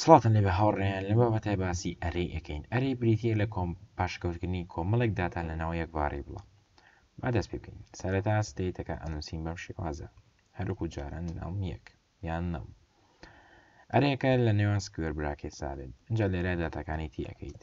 سڵاوتان لێبێ هاوڕێیان لەم بابەتای باسی ئەرێی ئەکەین ئەرێی بریتیە لە کۆم پاشکەوتکردنی کۆمەڵێک داتا لە ناو یەک باری بڵە با دەست پێ بکەین سەرەتا ستەیتەکە ئەنووسین بەم شێوازە هەروکو جاران ناوم یەک یان ناو ئەرێکە لە نێوان سکوێر براکێ سالێن جا لێرە داتاکانی تی ئەەکەیت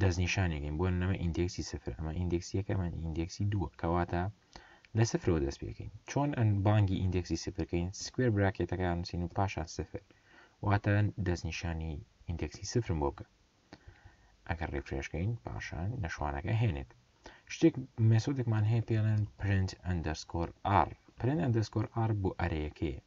دەستنیشانێکین بۆ نەمە ئیندێکسی سفر ئەمە ئیندێکسی یەکەمان ئیندێکسی دووە کەواتە لە سفرەوە دەست پێکەین چۆن ئەن بانگی ئیندێکسی سفرکەین سکوێر براکێتەکان چین و پاشان سفر واتە دەستنیشانی ئیندێکسی سفرم بۆ بکە ئەگەر ڕێفرێشکەین پاشان نەشوانەکە هێنێت شتێک مێسۆدێکمان هەیە پێڵێن پرنج ئەندەرسکۆر ئار پرن ئەندەرسکۆر ئار بۆ ئەرەیەکەیە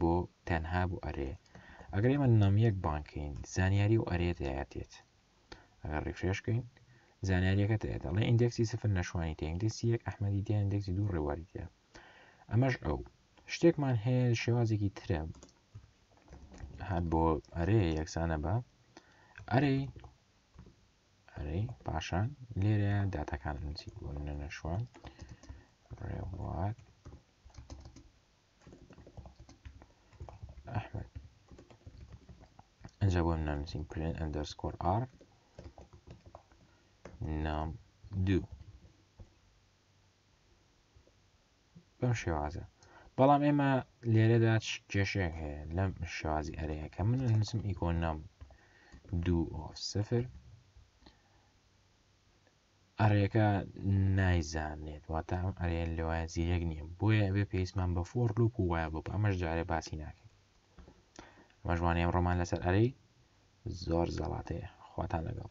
بۆ تەنها بۆ ئەرێ ئەگەر ئێمە نم یەک بانکەین زانیاری و ئەرێ دەیە دێت ئەگەر ڕیفرێشکەین زانیاریەکە دەیە دەڵێ ئیندێکسی سفر نەشوانی تە ئیندێکسی یەک ئەحمەدی دیا ئیندێکسی دوو ڕێواری دیا ئەمەش ئەو شتێکمان هەیە شێوازێکی ترە هەر بۆ ئەرێ یەکسانە بە ئەرێ ئەرێ پاشان لێرە داتەکان نووسی بۆ نەشوان ڕێوار ئەحمد ئەجا بۆم نانووسین پرێن ئەندەرسکۆر ئار نام دوو بەم شێوازە بەڵام ئێمە لێرەدا کێشێک هەیە لەم شێوازی ئەرەیەکە من نووسم ئیکۆن نام دوو ئۆف سفر ئەرێکە نایزانێت واتە ئەم ئەرێ لەوایە زیرەک نییە بۆیە ئەبێ پێویستمان بە فۆر لوپ و وایە لوپ ئەمەش جارێ باسی ناکەین مەژوانەیە ڕۆمان لەسەر ئەرێ زۆر زەڵاتەیە خواتان لەگەڵ